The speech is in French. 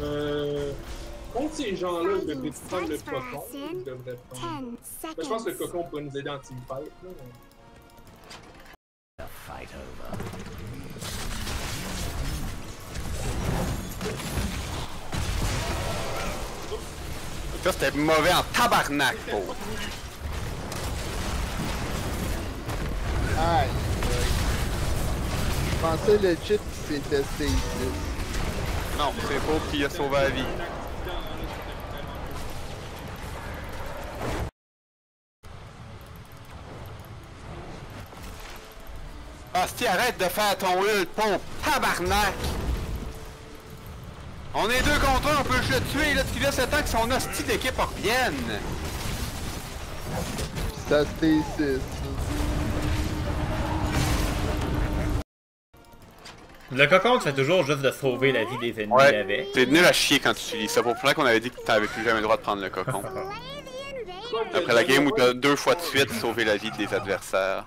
Euh. Contre ces gens-là, je vais prendre le cocon. Je devrais prendre. Je pense que le cocon pourrait nous aider en teamfight. là. The fight over. Ça, c'était mauvais en tabarnak, pauvre. Aïe. Je pensais legit que c'était Stasis. Non, c'est pauvre qui a sauvé la vie. Hostie, arrête de faire ton ult, pauvre tabarnak! On est deux contre un, on peut juste le tuer, là, tu laisses le temps que son hostie d'équipe revienne! Ça Stasis. Le cocon, tu fais toujours juste de sauver la vie des ennemis Ouais, avec. t'es nul à chier quand tu utilises ça. Pour plein qu'on avait dit que t'avais plus jamais le droit de prendre le cocon. Après la game où t'as deux fois de suite sauvé la vie des adversaires.